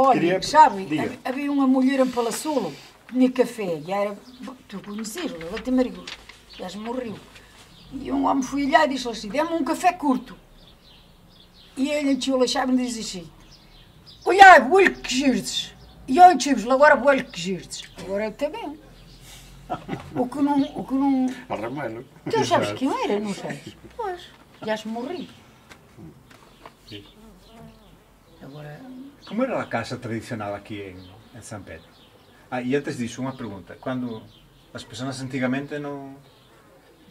Olha, Queria- sabe, diga. havia- uma mulher em Palaçolo, tinha café, e era, tu conheces, ela tem marido, já morreu. E um homem foi lá e disse assim, dê-me um café curto. E ele encheu a chave e disse assim, olha, olho que girdes. E eu enchei agora olho que girdes. Agora eu também. O que não, o que não... Arramelo. Tu sabes quem era, não sabes? Pois, já se morreu. Agora, Como era a casa tradicional aqui em, em São Pedro? Ah, e antes disso, uma pergunta. Quando as pessoas antigamente não,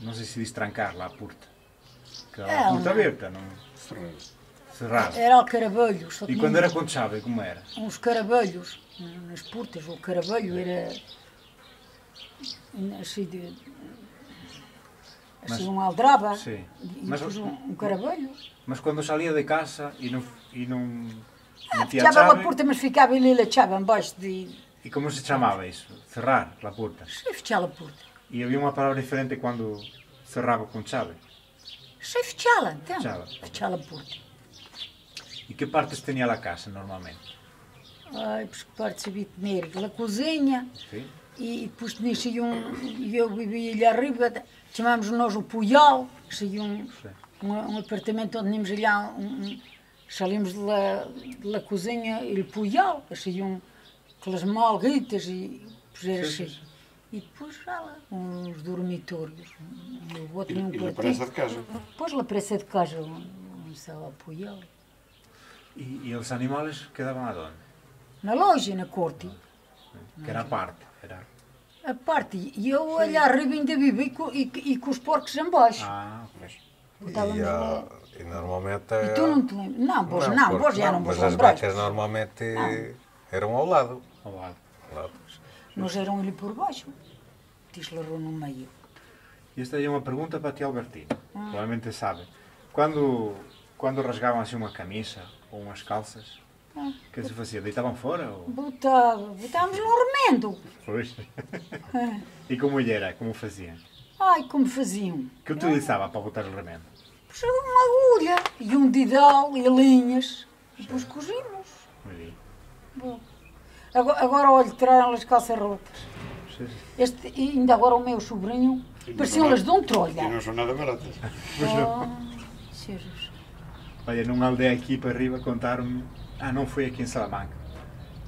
não sei se diz trancar lá a porta. Quedava É, a porta aberta, não cerrada. era alcaravelhos. só E quando uns- era com chave, como era? uns caravelhos nas portas. O caravelho era assim de assim Mas- um aldraba Sim. e Mas- um, um. Mas quando saía de casa e não, e não metia a porta, mas ficava ali a chave embaixo de e como se chamava isso? Cerrar a porta. sem fechar a porta. E havia uma palavra diferente quando cerrava com chave. Sem fechá-la, então. Fechá-la. A porta. E que partes tinha a casa normalmente? Ai, pois que parte sabia comer a cozinha Sim? e depois tinha um, eu vivia ali arriba, chamámos nós o Puyal, assim um, Sim. um, um apartamento onde tínhamos lá um, um la, de la cozinha e assim um, aquelas malguitas e sim, assim. E depois já lá, uns dormitórios, o outro E, um e na pressa de casa. Depois lá pressa de casa, um, um sala Puyal. E, e os animais quedavam aonde? Na loja, na corte. Que era a parte. Era... A parte, e eu olhar arriba ainda vivi co- e, e com os porcos em baixo. Ah, Estávamos E, lá. Ah, e normalmente. E tu não te lembras? Não, vos não, porque- vos já não Mas as vacas normalmente eram ao lado. ao lado. Ao lado. Nós eram ali por baixo. Tislarou no meio. E esta é uma pergunta para ti, Albertino. Ah. Provavelmente sabe. Quando, quando rasgavam assim uma camisa ou umas calças, Ah. o que se fazia? Deitavam fora? Ou... Botava, botávamos no remendo. Pois. e como era? Como faziam? Ai, como faziam. que utilizava para botar o remendo? Uma agulha e um didal e linhas. E depois cozimos. Bom. Agora, agora olha, tiraram as calças rotas. Este, e ainda agora o meu sobrinho, pareciam-las de um E trolha. não são nada baratas. Oh, Jesus. Olha, numa aldeia aqui para arriba contaram-me. Ah, não foi aqui em Salamanca.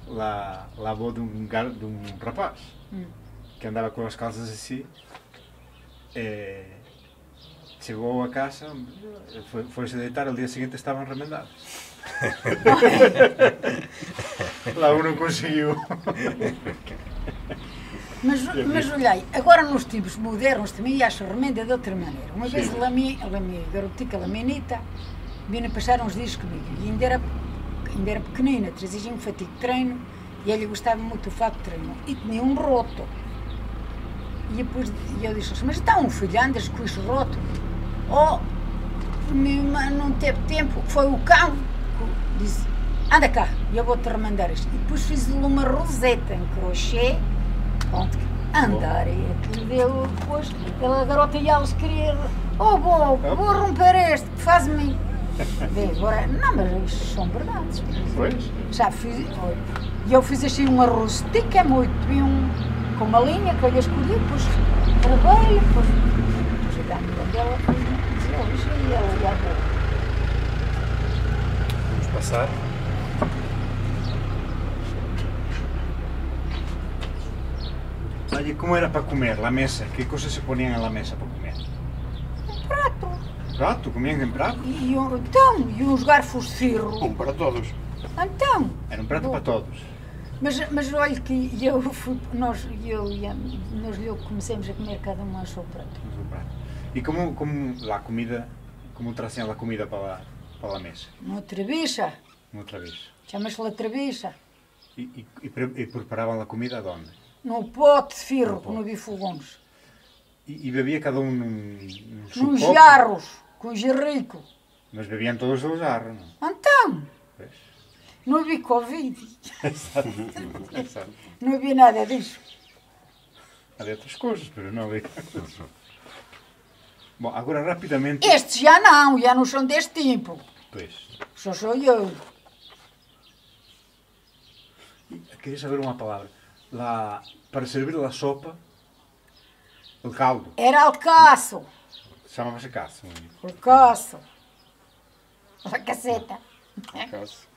Lá, lá avó de um, gar- de um rapaz Hum. que andava com as calças assim. eh, chegou a casa, foi- foi-se deitar, al dia seguinte estavam remendados. lá não conseguiu. Mas, mas olhai, agora nos tempos modernos também acho remenda de outra maneira. Uma vez a minha, a minha garotica, a menita, vinha passar uns dias comigo e ainda era, ainda era pequenina, trazia um fatigo de treino e ele gostava muito do fato de treino e tinha um roto. E depois e eu disse assim, mas então um filho, andas com esse roto? Oh, minha irmã não teve tempo, foi o cão que disse, anda cá, eu vou-te remandar isto. E depois fiz-lhe uma roseta em crochê, pronto, andar, e aquilo deu depois, ela, a garota e elas queria, oh vou, vou romper este, faz-me. Agora, não, mas são verdades. Pois? Já fiz, e eu fiz assim uma rosetica muito, vi um, com uma linha que eu lhe escolhi, depois trabalho, depois, depois a amiga dela fez um isso e Vamos passar. Olha, como era para comer, la mesa? Que coisas se poniam na mesa para comer? Prato. Prato? Comiam em prato? E, e um- então, e uns garfos de ferro. Um para todos. Então, Era um prato Bom. para todos. mas, mas olha que eu fui, nós, eu e a, nós eu comecemos a comer cada um ao seu prato. Mas um prato. E como, como la comida, como traziam la comida para a, para a mesa? Uma trebicha, Outra vez. chama-se la trebicha. E, e, e, pre- e preparavam a comida aonde? Num pote de ferro, Num que não havia fogões. E, e bebia cada um num, num Nos jarros, com jarrico. Mas bebiam todos do jarro, não? Então, Pois. não havia Covid, não havia nada disso. Havia outras coisas, mas não havia. Bom, agora rapidamente. Estes já não, já não são deste tempo. Pois. Só sou eu. Y quería saber una palabra. La, para servir la sopa, el caldo, Era alcaço. chamava-se caso. Alcaço. A caceta. Caso.